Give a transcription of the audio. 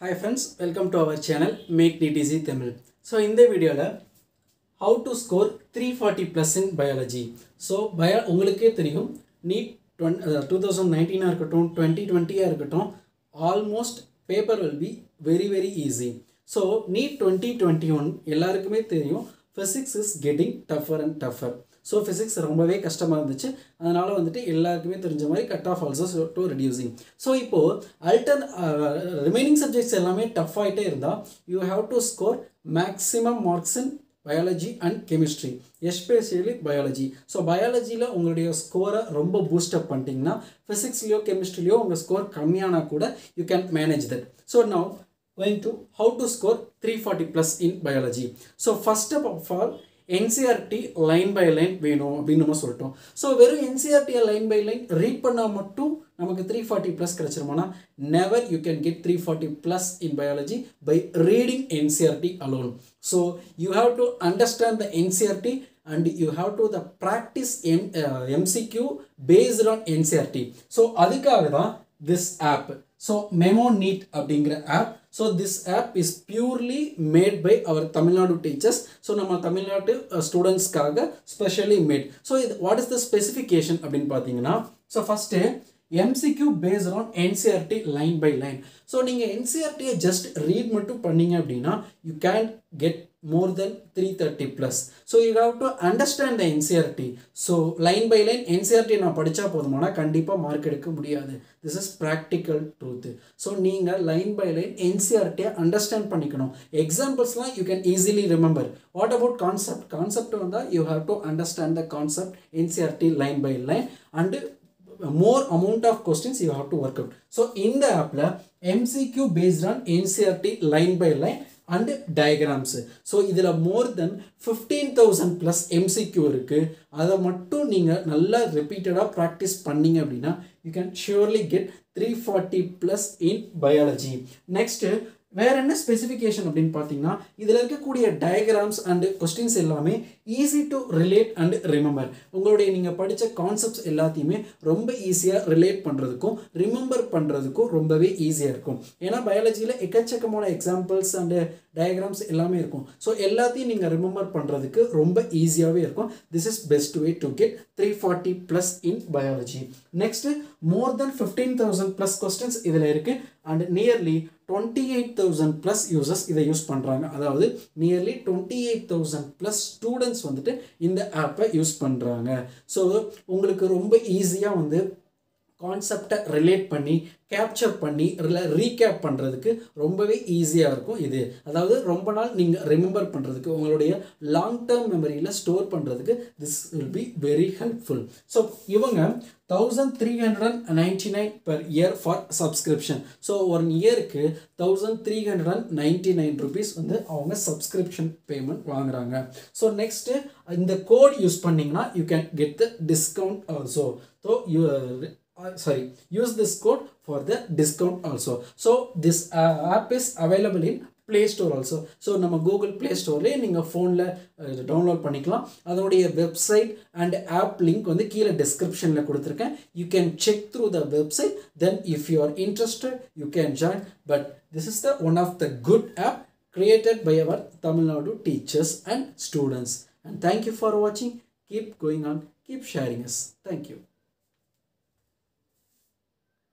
Hi friends welcome to our channel mac DTC Tamil so இந்த வீடியோவில் how to score three forty plus in biology so பயா உங்களுக்கே தெரியும் NEET டுவென் two thousand நைன்டீனாக இருக்கட்டும் twenty டுவெண்ட்டியாக இருக்கட்டும் almost paper will be very very easy so NEET twenty twenty one எல்லாருக்குமே தெரியும் physics is getting tougher and tougher so physics ரொம்பவே கஷ்டமாக இருந்துச்சு. அதனால் வந்துட்டு எல்லாருக்குமே தெரிஞ்ச மாதிரி cut off also to reducing so இப்போது அல்டர் ரிமைனிங் சப்ஜெக்ட்ஸ் எல்லாமே டஃப் ஆகிட்டே இருந்தால் you have to score maximum marks in biology and chemistry especially biology so பயாலஜியில் உங்களுடைய ஸ்கோரை ரொம்ப பூஸ்டப் பண்ணிட்டீங்கன்னா ஃபிசிக்ஸ்லேயோ கெமிஸ்ட்ரிலையோ உங்கள் ஸ்கோர் கம்மியானால் கூட you can manage that so now going to how to score 340 plus in biology. So first of all NCERT line by line வேணும் அப்படின்னு நம்ம சொல்லிட்டோம். ஸோ வெறும் என்சிஆர்டியை லைன் பை லைன் ரீட் பண்ணால் மட்டும் நமக்கு three forty plus கிடச்சிருமானா? Never you can get three forty plus in biology by reading NCERT alone so you have to understand the NCERT and you have to the practice em uh, based on NCERT so அதுக்காக தான் this app so memo need அப்படிங்கிற app so this app is purely made by our Tamil Nadu teachers so நம்ம தமிழ்நாட்டு ஸ்டூடெண்ட்ஸ்க்காக specially made so இது what is the specification அப்படின்னு பார்த்தீங்கன்னா so first MCQ based on NCERT line by line so நீங்கள் என்சிஆர்டியை just read மட்டும் பண்ணீங்க அப்படின்னா you can get more then three thirty plus so you have to understand the NCERT so line by line NCERT நான் படித்தா போதுமானா கண்டிப்பாக mark எடுக்க முடியாது. This is practical truth so நீங்கள் லைன் பை லைன் என்சிஆர்டியை அண்டர்ஸ்டாண்ட் பண்ணிக்கணும். எக்ஸாம்பிள்ஸ்லாம் you can easily remember what about concept concept வந்தால் you have to understand the concept NCERT line by line and more amount of questions you have to work out. So in the app MCQ based on NCRT line by and diagrams so இதில் more then fifteen thousand plus MCQ இருக்குது அதை மட்டும் நீங்கள் நல்லா ரிப்பீட்டடாக practice பண்ணீங்க அப்படின்னா you can surely get three forty plus in biology next வேற என்ன ஸ்பெசிஃபிகேஷன் அப்படின்னு பார்த்தீங்கன்னா இதில் இருக்கக்கூடிய டயக்ராம்ஸ் அண்டு கொஸ்டின்ஸ் எல்லாமே easy to relate and remember உங்களுடைய நீங்கள் படித்த கான்செப்ட்ஸ் எல்லாத்தையுமே ரொம்ப ஈஸியாக ரிலேட் பண்ணுறதுக்கும் ரிமெம்பர் பண்ணுறதுக்கும் ரொம்பவே ஈஸியாக இருக்கும். ஏன்னா பயாலஜியில் எக்கச்சக்கமான எக்ஸாம்பிள்ஸ் அண்டு டயக்ராம்ஸ் எல்லாமே இருக்கும். ஸோ எல்லாத்தையும் நீங்கள் ரிமெம்பர் பண்ணுறதுக்கு ரொம்ப ஈஸியாகவே இருக்கும். This is best way to get three forty plus in biology next more then fifteen thousand plus questions இதில் இருக்குது and nearly twenty eight thousand plus users இதை யூஸ் பண்ணுறாங்க அதாவது nearly twenty eight thousand plus students வந்துட்டு இந்த ஆப்பை use பண்ணுறாங்க so உங்களுக்கு ரொம்ப ஈஸியாக வந்து கான்செப்டை ரிலேட் பண்ணி கேப்சர் பண்ணி ரீகேப் பண்ணுறதுக்கு ரொம்பவே ஈஸியாக இருக்கும் இது. அதாவது ரொம்ப நாள் நீங்கள் ரிமெம்பர் பண்ணுறதுக்கு உங்களுடைய லாங் டேர்ம் மெமரியில் ஸ்டோர் பண்ணுறதுக்கு this will be very helpful so இவங்க thousand three hundred and ninety nine per year for subscription so one இயருக்கு thousand three hundred and ninety nine rupees வந்து அவங்க சப்ஸ்கிரிப்ஷன் பேமெண்ட் வாங்குறாங்க. So next இந்த code use பண்ணிங்கன்னா you can get the discount also so you uh, sorry use this code for the discount also so this uh, app is available in Play Store also so நம்ம Google play ஸ்டோர்லேயே நீங்கள் ஃபோனில் download பண்ணிக்கலாம் அதோடைய website and half link வந்து கீழே டிஸ்கிரிப்ஷனில் கொடுத்துருக்கேன் you can check through the website then if you are interested you can join but this is the one of the good app created by our Tamil Nadu teachers and students and thank you for வாட்சிங் keep going on keep sharing us thank you